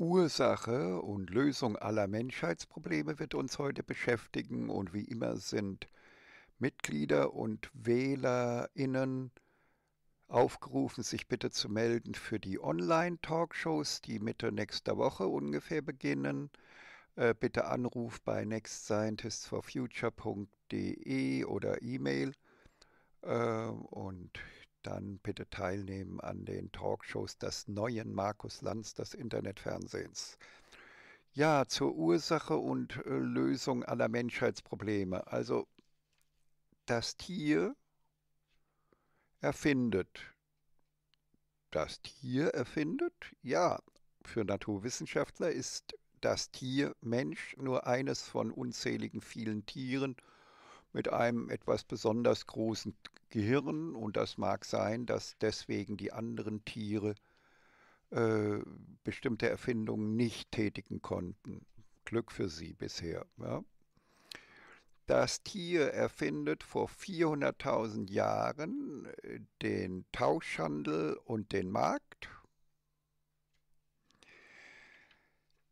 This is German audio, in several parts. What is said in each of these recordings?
Ursache und Lösung aller Menschheitsprobleme wird uns heute beschäftigen und wie immer sind Mitglieder und WählerInnen aufgerufen, sich bitte zu melden für die Online-Talkshows, die Mitte nächster Woche ungefähr beginnen. Äh, bitte Anruf bei nextscientistsforfuture.de oder E-Mail äh, und dann bitte teilnehmen an den Talkshows des neuen Markus Lanz des Internetfernsehens. Ja, zur Ursache und äh, Lösung aller Menschheitsprobleme. Also das Tier erfindet. Das Tier erfindet? Ja, für Naturwissenschaftler ist das Tier Mensch nur eines von unzähligen vielen Tieren mit einem etwas besonders großen Gehirn und das mag sein, dass deswegen die anderen Tiere äh, bestimmte Erfindungen nicht tätigen konnten. Glück für sie bisher. Ja. Das Tier erfindet vor 400.000 Jahren äh, den Tauschhandel und den Markt.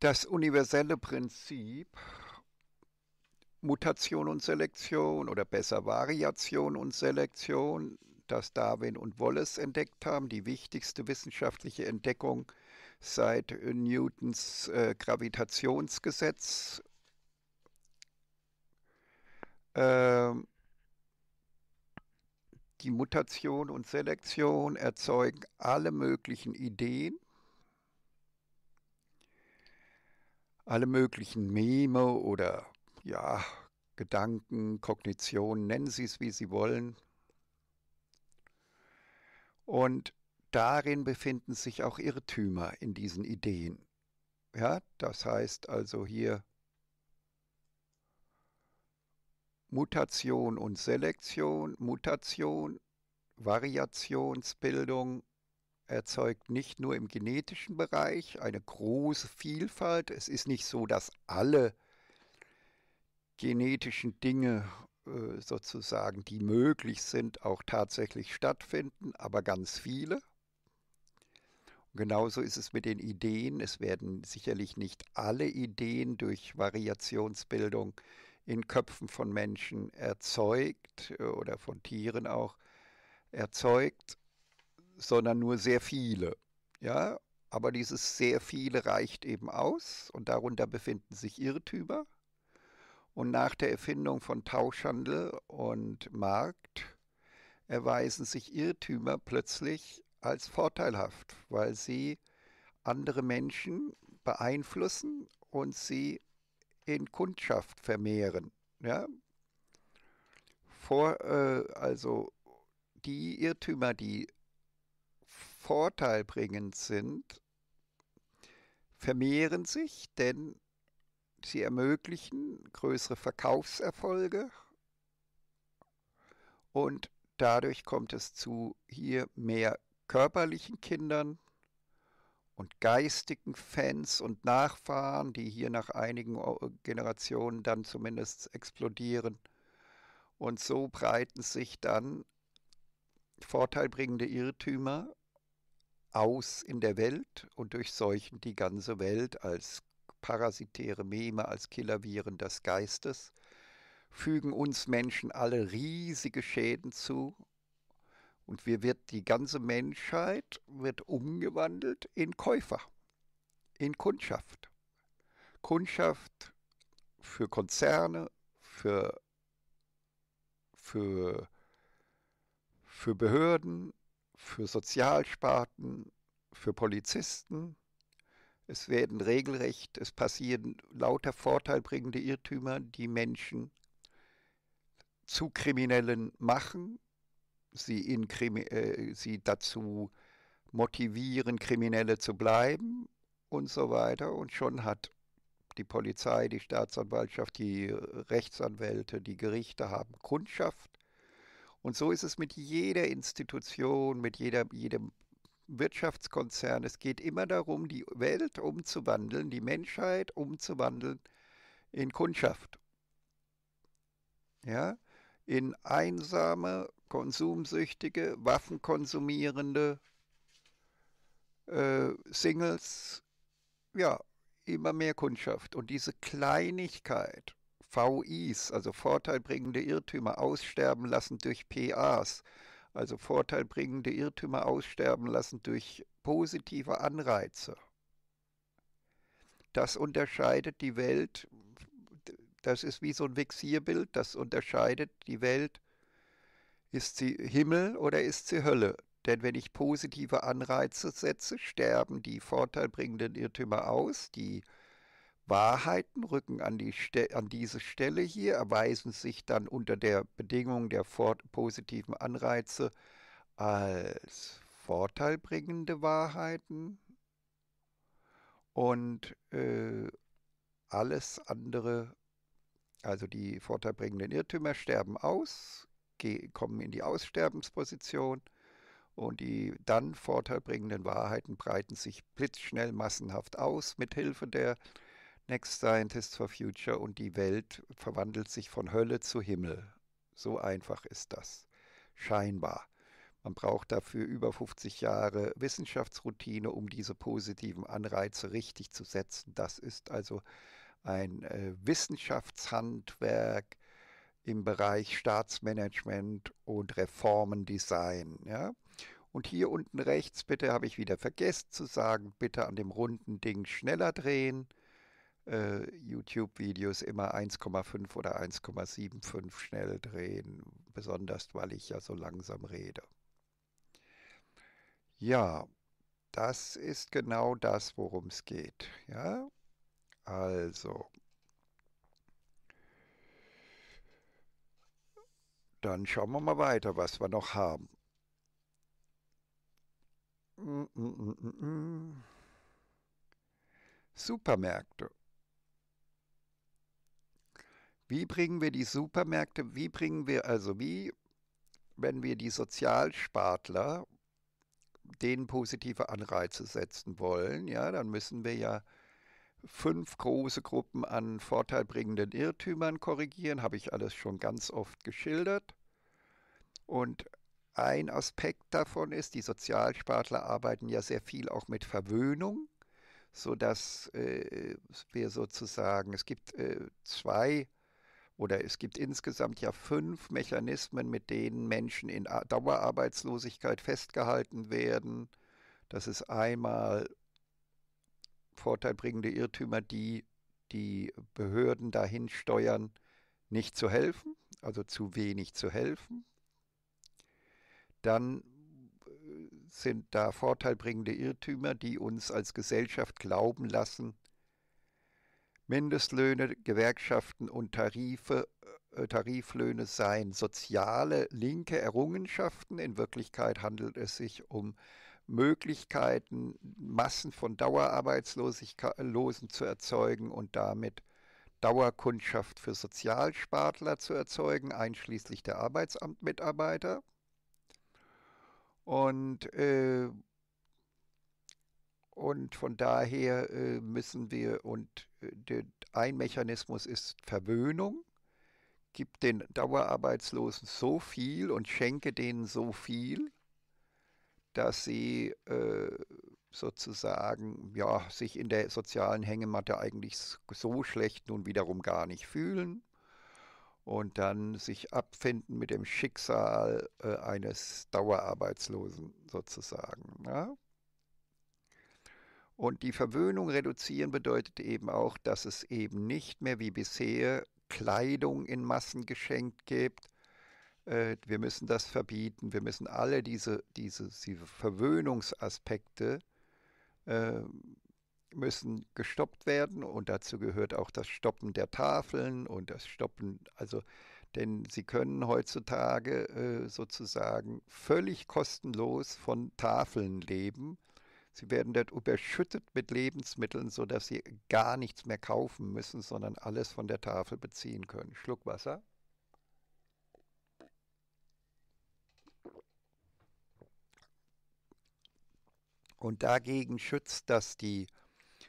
Das universelle Prinzip Mutation und Selektion oder besser Variation und Selektion, das Darwin und Wallace entdeckt haben, die wichtigste wissenschaftliche Entdeckung seit Newtons äh, Gravitationsgesetz. Ähm, die Mutation und Selektion erzeugen alle möglichen Ideen, alle möglichen Meme oder ja, Gedanken, Kognition, nennen Sie es, wie Sie wollen. Und darin befinden sich auch Irrtümer in diesen Ideen. Ja, das heißt also hier Mutation und Selektion, Mutation, Variationsbildung erzeugt nicht nur im genetischen Bereich eine große Vielfalt. Es ist nicht so, dass alle genetischen Dinge äh, sozusagen, die möglich sind, auch tatsächlich stattfinden, aber ganz viele. Und genauso ist es mit den Ideen. Es werden sicherlich nicht alle Ideen durch Variationsbildung in Köpfen von Menschen erzeugt äh, oder von Tieren auch erzeugt, sondern nur sehr viele. Ja, aber dieses sehr viele reicht eben aus und darunter befinden sich Irrtümer. Und nach der Erfindung von Tauschhandel und Markt erweisen sich Irrtümer plötzlich als vorteilhaft, weil sie andere Menschen beeinflussen und sie in Kundschaft vermehren. Ja? Vor, äh, also die Irrtümer, die vorteilbringend sind, vermehren sich, denn Sie ermöglichen größere Verkaufserfolge und dadurch kommt es zu hier mehr körperlichen Kindern und geistigen Fans und Nachfahren, die hier nach einigen Generationen dann zumindest explodieren. Und so breiten sich dann vorteilbringende Irrtümer aus in der Welt und durchseuchen die ganze Welt als parasitäre Meme als Killerviren des Geistes, fügen uns Menschen alle riesige Schäden zu. Und wir wird die ganze Menschheit wird umgewandelt in Käufer, in Kundschaft. Kundschaft für Konzerne, für, für, für Behörden, für Sozialsparten, für Polizisten, es werden regelrecht, es passieren lauter vorteilbringende Irrtümer, die Menschen zu Kriminellen machen, sie, in Krimi äh, sie dazu motivieren, Kriminelle zu bleiben und so weiter. Und schon hat die Polizei, die Staatsanwaltschaft, die Rechtsanwälte, die Gerichte haben Kundschaft. Und so ist es mit jeder Institution, mit jeder, jedem Wirtschaftskonzern. Es geht immer darum, die Welt umzuwandeln, die Menschheit umzuwandeln in Kundschaft. Ja, in einsame, konsumsüchtige, waffenkonsumierende äh, Singles, ja, immer mehr Kundschaft. Und diese Kleinigkeit, VIs, also vorteilbringende Irrtümer, aussterben lassen durch PAs, also vorteilbringende Irrtümer aussterben lassen durch positive Anreize. Das unterscheidet die Welt, das ist wie so ein Vexierbild, das unterscheidet die Welt, ist sie Himmel oder ist sie Hölle? Denn wenn ich positive Anreize setze, sterben die vorteilbringenden Irrtümer aus, die Wahrheiten rücken an, die an diese Stelle hier, erweisen sich dann unter der Bedingung der positiven Anreize als vorteilbringende Wahrheiten. Und äh, alles andere, also die vorteilbringenden Irrtümer sterben aus, kommen in die Aussterbensposition und die dann vorteilbringenden Wahrheiten breiten sich blitzschnell massenhaft aus mit Hilfe der Next Scientists for Future und die Welt verwandelt sich von Hölle zu Himmel. So einfach ist das. Scheinbar. Man braucht dafür über 50 Jahre Wissenschaftsroutine, um diese positiven Anreize richtig zu setzen. Das ist also ein äh, Wissenschaftshandwerk im Bereich Staatsmanagement und Reformendesign. Ja? Und hier unten rechts, bitte habe ich wieder vergessen zu sagen, bitte an dem runden Ding schneller drehen äh, YouTube-Videos immer 1,5 oder 1,75 schnell drehen, besonders weil ich ja so langsam rede. Ja, das ist genau das, worum es geht. Ja, also. Dann schauen wir mal weiter, was wir noch haben. Mm, mm, mm, Supermärkte. Wie bringen wir die Supermärkte, wie bringen wir also, wie, wenn wir die Sozialspartler denen positive Anreize setzen wollen, ja, dann müssen wir ja fünf große Gruppen an vorteilbringenden Irrtümern korrigieren, habe ich alles schon ganz oft geschildert. Und ein Aspekt davon ist, die Sozialspartler arbeiten ja sehr viel auch mit Verwöhnung, sodass äh, wir sozusagen, es gibt äh, zwei oder es gibt insgesamt ja fünf Mechanismen, mit denen Menschen in Dauerarbeitslosigkeit festgehalten werden. Das ist einmal vorteilbringende Irrtümer, die die Behörden dahin steuern, nicht zu helfen, also zu wenig zu helfen. Dann äh, sind da vorteilbringende Irrtümer, die uns als Gesellschaft glauben lassen, Mindestlöhne, Gewerkschaften und Tarife, äh, Tariflöhne seien soziale linke Errungenschaften. In Wirklichkeit handelt es sich um Möglichkeiten, Massen von Dauerarbeitslosen zu erzeugen und damit Dauerkundschaft für Sozialspartler zu erzeugen, einschließlich der Arbeitsamtmitarbeiter. Und äh, und von daher äh, müssen wir, und äh, ein Mechanismus ist Verwöhnung, gib den Dauerarbeitslosen so viel und schenke denen so viel, dass sie äh, sozusagen ja, sich in der sozialen Hängematte eigentlich so schlecht nun wiederum gar nicht fühlen und dann sich abfinden mit dem Schicksal äh, eines Dauerarbeitslosen sozusagen. Ja? Und die Verwöhnung reduzieren bedeutet eben auch, dass es eben nicht mehr wie bisher Kleidung in Massen geschenkt gibt. Äh, wir müssen das verbieten. Wir müssen alle diese, diese, diese Verwöhnungsaspekte äh, müssen gestoppt werden und dazu gehört auch das Stoppen der Tafeln und das Stoppen, also denn sie können heutzutage äh, sozusagen völlig kostenlos von Tafeln leben Sie werden dort überschüttet mit Lebensmitteln, sodass Sie gar nichts mehr kaufen müssen, sondern alles von der Tafel beziehen können. Schluck Wasser. Und dagegen schützt, dass die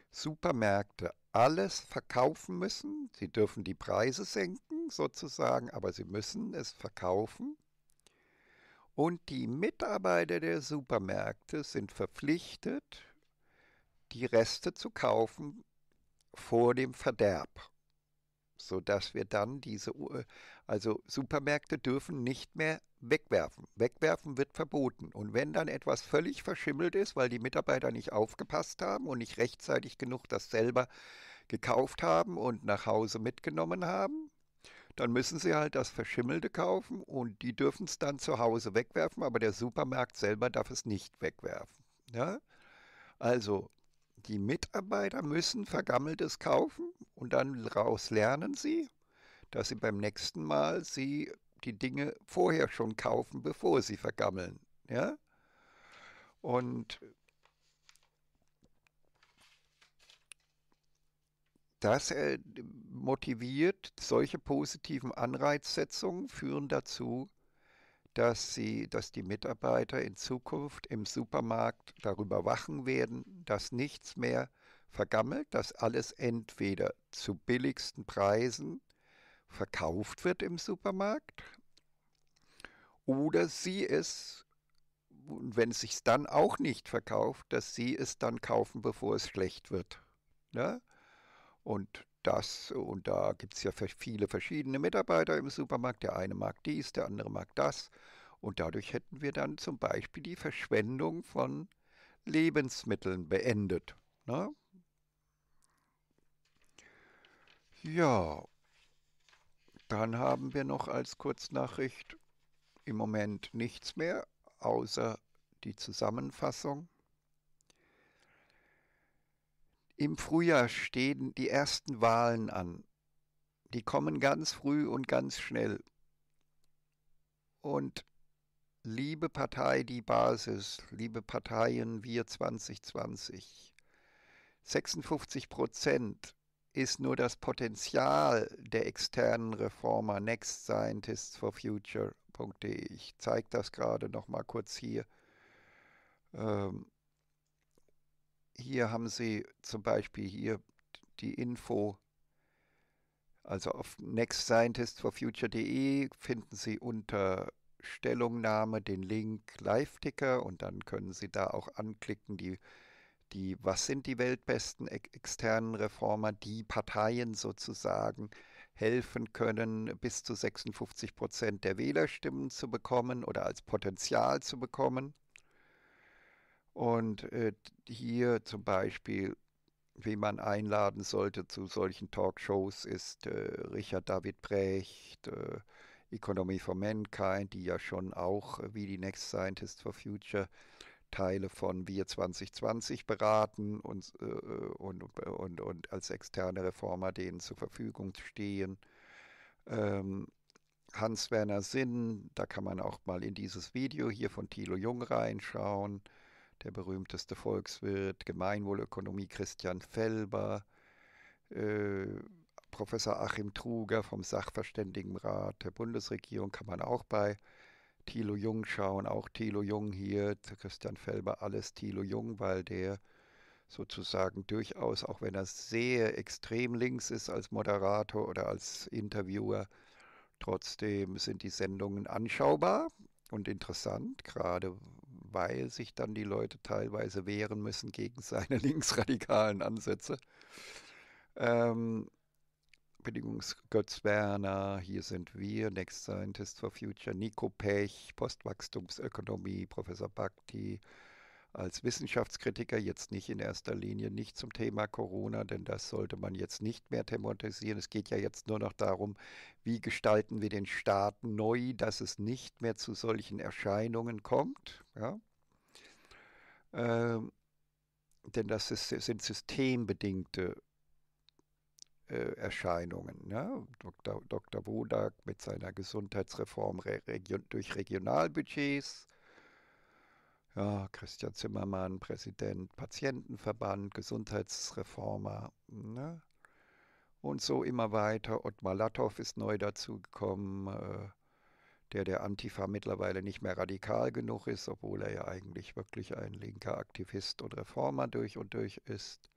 Supermärkte alles verkaufen müssen. Sie dürfen die Preise senken sozusagen, aber sie müssen es verkaufen. Und die Mitarbeiter der Supermärkte sind verpflichtet, die Reste zu kaufen vor dem Verderb, sodass wir dann diese, also Supermärkte dürfen nicht mehr wegwerfen. Wegwerfen wird verboten. Und wenn dann etwas völlig verschimmelt ist, weil die Mitarbeiter nicht aufgepasst haben und nicht rechtzeitig genug das selber gekauft haben und nach Hause mitgenommen haben, dann müssen sie halt das Verschimmelte kaufen und die dürfen es dann zu Hause wegwerfen, aber der Supermarkt selber darf es nicht wegwerfen. Ja? Also die Mitarbeiter müssen Vergammeltes kaufen und dann daraus lernen sie, dass sie beim nächsten Mal sie die Dinge vorher schon kaufen, bevor sie vergammeln. Ja? Und das äh, motiviert, solche positiven Anreizsetzungen führen dazu, dass, sie, dass die Mitarbeiter in Zukunft im Supermarkt darüber wachen werden, dass nichts mehr vergammelt, dass alles entweder zu billigsten Preisen verkauft wird im Supermarkt oder sie es, wenn es sich dann auch nicht verkauft, dass sie es dann kaufen, bevor es schlecht wird. Ne? Und das, und da gibt es ja viele verschiedene Mitarbeiter im Supermarkt. Der eine mag dies, der andere mag das. Und dadurch hätten wir dann zum Beispiel die Verschwendung von Lebensmitteln beendet. Ne? Ja, dann haben wir noch als Kurznachricht im Moment nichts mehr, außer die Zusammenfassung. Im Frühjahr stehen die ersten Wahlen an. Die kommen ganz früh und ganz schnell. Und liebe Partei Die Basis, liebe Parteien Wir 2020, 56 Prozent ist nur das Potenzial der externen Reformer Next Scientists for Future.de. Ich zeige das gerade noch mal kurz hier. Ähm, hier haben Sie zum Beispiel hier die Info, also auf nextscientistforfuture.de finden Sie unter Stellungnahme den Link Live-Ticker und dann können Sie da auch anklicken, die, die, was sind die weltbesten externen Reformer, die Parteien sozusagen helfen können, bis zu 56 Prozent der Wählerstimmen zu bekommen oder als Potenzial zu bekommen. Und äh, hier zum Beispiel, wie man einladen sollte zu solchen Talkshows, ist äh, Richard David Brecht, äh, Economy for Mankind, die ja schon auch äh, wie die Next Scientist for Future Teile von Wir 2020 beraten und, äh, und, und, und als externe Reformer denen zur Verfügung stehen. Ähm, Hans-Werner Sinn, da kann man auch mal in dieses Video hier von Thilo Jung reinschauen der berühmteste Volkswirt, Gemeinwohlökonomie Christian Felber, äh, Professor Achim Truger vom Sachverständigenrat der Bundesregierung kann man auch bei Thilo Jung schauen, auch Thilo Jung hier, Christian Felber, alles Thilo Jung, weil der sozusagen durchaus, auch wenn er sehr extrem links ist als Moderator oder als Interviewer, trotzdem sind die Sendungen anschaubar und interessant, gerade weil sich dann die Leute teilweise wehren müssen gegen seine linksradikalen Ansätze. Ähm, Bedingungsgötz Werner, hier sind wir, Next Scientist for Future, Nico Pech, Postwachstumsökonomie, Professor Bhakti, als Wissenschaftskritiker jetzt nicht in erster Linie nicht zum Thema Corona, denn das sollte man jetzt nicht mehr thematisieren. Es geht ja jetzt nur noch darum, wie gestalten wir den Staat neu, dass es nicht mehr zu solchen Erscheinungen kommt. Ja? Ähm, denn das ist, sind systembedingte äh, Erscheinungen. Ja? Dr. Dr. Wodak mit seiner Gesundheitsreform re region, durch Regionalbudgets ja, Christian Zimmermann, Präsident Patientenverband, Gesundheitsreformer. Ne? Und so immer weiter. Ottmar Latthoff ist neu dazugekommen, äh, der der Antifa mittlerweile nicht mehr radikal genug ist, obwohl er ja eigentlich wirklich ein linker Aktivist und Reformer durch und durch ist.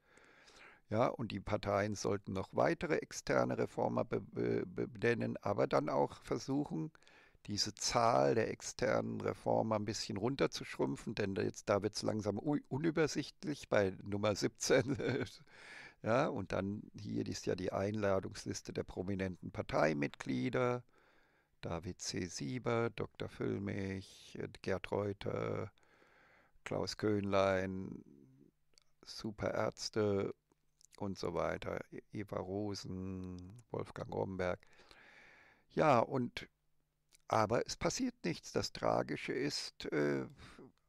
Ja, und die Parteien sollten noch weitere externe Reformer benennen, aber dann auch versuchen, diese Zahl der externen Reformer ein bisschen runterzuschrumpfen, denn jetzt da wird es langsam unübersichtlich bei Nummer 17. ja, und dann hier ist ja die Einladungsliste der prominenten Parteimitglieder. David C. Sieber, Dr. Füllmich, Gerd Reuter, Klaus Köhnlein, Superärzte und so weiter, Eva Rosen, Wolfgang Romberg. Ja, und aber es passiert nichts. Das Tragische ist, äh,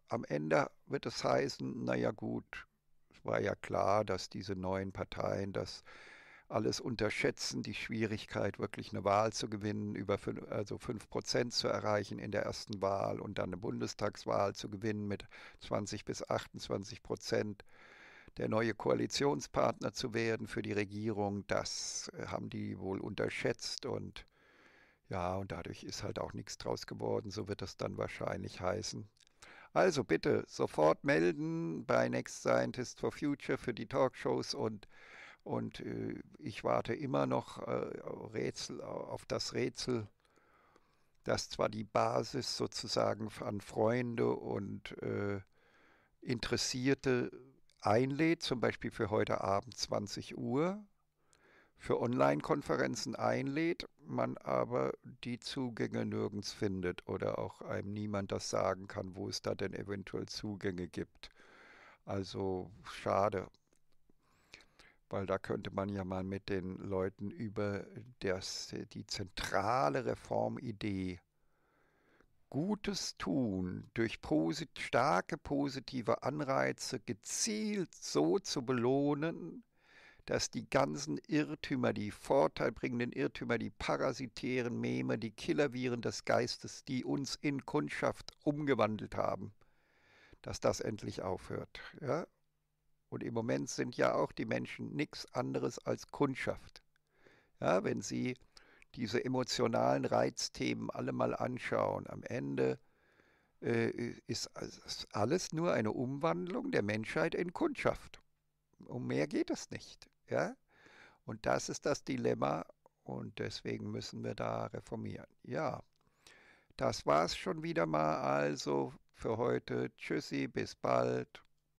am Ende wird es heißen, naja gut, es war ja klar, dass diese neuen Parteien das alles unterschätzen, die Schwierigkeit, wirklich eine Wahl zu gewinnen, über fünf, also 5 Prozent zu erreichen in der ersten Wahl und dann eine Bundestagswahl zu gewinnen mit 20 bis 28 Prozent der neue Koalitionspartner zu werden für die Regierung, das äh, haben die wohl unterschätzt und ja, und dadurch ist halt auch nichts draus geworden, so wird das dann wahrscheinlich heißen. Also bitte sofort melden bei Next Scientist for Future für die Talkshows und, und äh, ich warte immer noch äh, Rätsel, auf das Rätsel, das zwar die Basis sozusagen an Freunde und äh, Interessierte einlädt, zum Beispiel für heute Abend 20 Uhr, für Online-Konferenzen einlädt, man aber die Zugänge nirgends findet oder auch einem niemand das sagen kann, wo es da denn eventuell Zugänge gibt. Also schade, weil da könnte man ja mal mit den Leuten über das, die zentrale Reformidee Gutes tun durch posit starke positive Anreize gezielt so zu belohnen, dass die ganzen Irrtümer, die vorteilbringenden Irrtümer, die parasitären Meme, die Killerviren des Geistes, die uns in Kundschaft umgewandelt haben, dass das endlich aufhört. Ja? Und im Moment sind ja auch die Menschen nichts anderes als Kundschaft. Ja, wenn sie diese emotionalen Reizthemen alle mal anschauen, am Ende äh, ist alles nur eine Umwandlung der Menschheit in Kundschaft. Um mehr geht es nicht. Ja? Und das ist das Dilemma und deswegen müssen wir da reformieren. Ja, das war's schon wieder mal also für heute. Tschüssi, bis bald.